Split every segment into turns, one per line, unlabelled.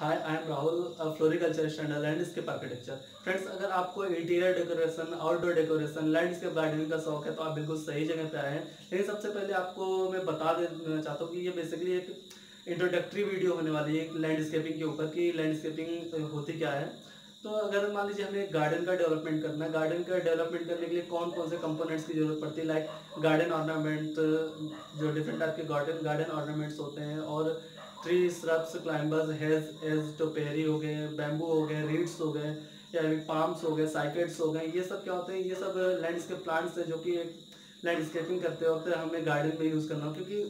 Hi I am Rahul floriculture standard landscape architecture friends अगर आपको interior decoration outdoor decoration landscape gardening का शौक है तो आप बिल्कुल सही जगह पे आए हैं। लेकिन सबसे पहले आपको मैं बता देना चाहता हूँ कि ये बेसिकली एक इंट्रोडक्टरी वीडियो होने वाली है लैंडस्केपिंग के ऊपर कि लैंडस्केपिंग होती क्या है। तो अगर मान लीजिए हमें गार्डन का डेवलपमेंट करना है गार्डन का डेवलपमेंट करने के लिए कौन कौन से कंपोनेंट्स की ज़रूरत पड़ती है? लाइक गार्डन ऑर्नामेंट जो डिफरेंट टाइप के गार्डन गार्डन ऑर्नामेंट्स होते हैं और tree shrubs climbers hedge edge topiary हो गए बैम्बू हो गए रीड्स हो गए या पाम्स हो गए साइकेट्स हो गए ये सब क्या होते हैं? ये सब लैंडस्केप प्लांट्स हैं जो कि लैंडस्केपिंग करते वक्त हमें गार्डन में यूज़ करना क्योंकि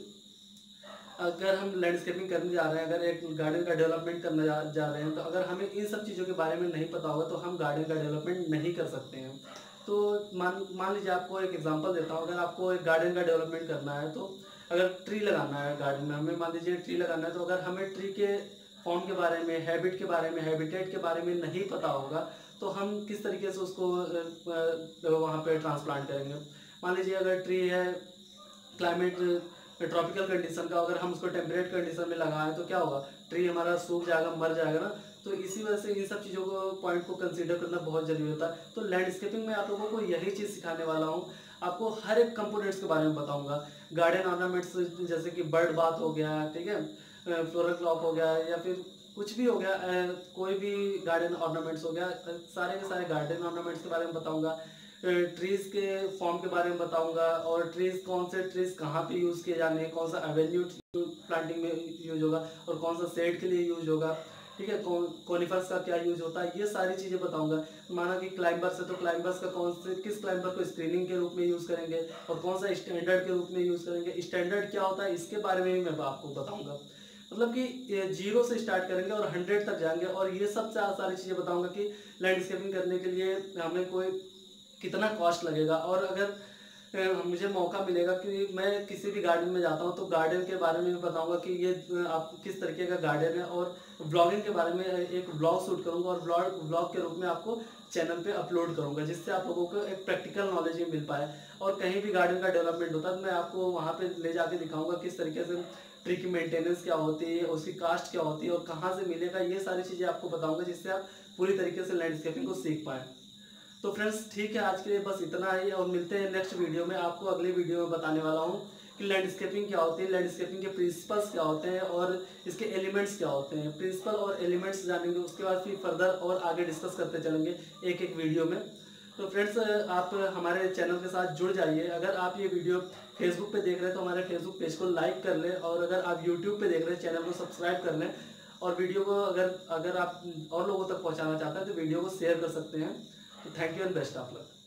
अगर हम लैंडस्केपिंग करने जा रहे हैं अगर एक गार्डन का डेवलपमेंट करने जा, जा रहे हैं तो अगर हमें इन सब चीज़ों के बारे में नहीं पता होगा तो हम गार्डन का डेवलपमेंट नहीं कर सकते हैं। तो मान मान लीजिए आपको एक एग्जांपल देता हूँ। अगर आपको एक गार्डन का डेवलपमेंट करना है तो अगर ट्री लगाना है गार्डन में हमें मान लीजिए ट्री लगाना है तो अगर हमें ट्री के फॉर्म के बारे में हैबिट के बारे में हैबिटेट के बारे में नहीं पता होगा तो हम किस तरीके से उसको वहाँ पे ट्रांसप्लांट करेंगे। मान लीजिए अगर ट्री है क्लाइमेट ट्रॉपिकल कंडीशन का अगर हम उसको टेम्परेट कंडीशन में लगाएँ तो क्या होगा? ट्री हमारा सूख जाएगा, मर जाएगा ना? तो इसी वजह से इन सब चीज़ों को पॉइंट को कंसीडर करना बहुत ज़रूरी होता है। तो लैंडस्केपिंग में आप लोगों को यही चीज़ सिखाने वाला हूँ आपको हर एक कंपोनेंट्स के बारे में बताऊँगा। गार्डन ऑर्नामेंट्स जैसे कि बर्ड बाथ हो गया, ठीक है? फ्लोरल क्लॉक हो गया, या फिर कुछ भी हो गया कोई भी गार्डन ऑर्नामेंट्स हो गया सारे के सारे गार्डन ऑर्नामेंट्स के बारे में बताऊँगा। ट्रीज के फॉर्म के बारे में बताऊँगा, और ट्रीज कौन से ट्रीज कहाँ पे यूज़ किए जाने कौन सा एवेन्यू प्लांटिंग में यूज़ होगा, और कौन सा सेड के लिए यूज़ होगा। ठीक है कॉनिफर्स का क्या यूज़ होता है, ये सारी चीज़ें बताऊँगा। माना कि क्लाइंबर्स है तो क्लाइंबर्स का कौन से, किस क्लाइंबर को स्क्रीनिंग के रूप में यूज़ करेंगे और कौन सा स्टैंडर्ड के रूप में यूज़ करेंगे? स्टैंडर्ड क्या होता है, इसके बारे में भी मैं आपको बताऊँगा। मतलब कि ज़ीरो से स्टार्ट करेंगे और हंड्रेड तक जाएँगे और ये सबसे सारी चीज़ें बताऊँगा कि लैंडस्केपिंग करने के लिए हमें कोई कितना कॉस्ट लगेगा और अगर मुझे मौका मिलेगा कि मैं किसी भी गार्डन में जाता हूँ तो गार्डन के बारे में भी बताऊँगा कि ये, आप किस तरीके का गार्डन है और ब्लॉगिंग के बारे में एक ब्लॉग शूट करूँगा और ब्लॉग ब्लॉग के रूप में आपको चैनल पे अपलोड करूँगा, जिससे आप लोगों को एक प्रैक्टिकल नॉलेज भी मिल पाए। और कहीं भी गार्डन का डेवलपमेंट होता है तो मैं आपको वहाँ पर ले जाके दिखाऊँगा किस तरीके से ट्री की मेंटेनेंस क्या होती है, उसकी कास्ट क्या होती है और कहाँ से मिलेगा, ये सारी चीज़ें आपको बताऊँगा, जिससे आप पूरी तरीके से लैंडस्केपिंग को सीख पाएँ। तो फ्रेंड्स ठीक है, आज के लिए बस इतना ही और मिलते हैं नेक्स्ट वीडियो में। आपको अगले वीडियो में बताने वाला हूँ कि लैंडस्केपिंग क्या होती है लैंडस्केपिंग के प्रिंसिपल्स क्या होते हैं और इसके एलिमेंट्स क्या होते हैं। प्रिंसिपल और एलिमेंट्स जानेंगे, उसके बाद फिर फर्दर और आगे डिस्कस करते चलेंगे एक एक वीडियो में। तो फ्रेंड्स आप हमारे चैनल के साथ जुड़ जाइए। अगर आप ये वीडियो फेसबुक पे देख रहे हैं तो हमारे फेसबुक पेज को लाइक कर लें और अगर आप यूट्यूब पे देख रहे हैं चैनल को सब्सक्राइब कर लें और वीडियो को अगर अगर आप और लोगों तक पहुंचाना चाहते हैं तो वीडियो को शेयर कर सकते हैं। Thank you and best of luck.